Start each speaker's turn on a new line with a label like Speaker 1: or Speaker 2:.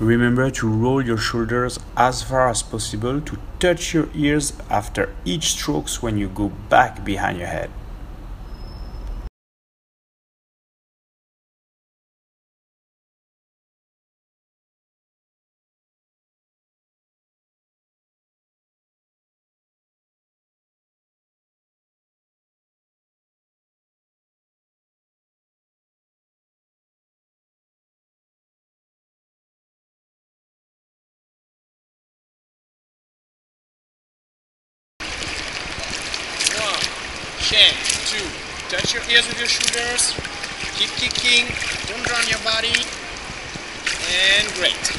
Speaker 1: Remember to roll your shoulders as far as possible to touch your ears after each strokes when you go back behind your head.
Speaker 2: Chin, two. Touch your ears with your shoulders. Keep kicking. Don't drown your body. And great.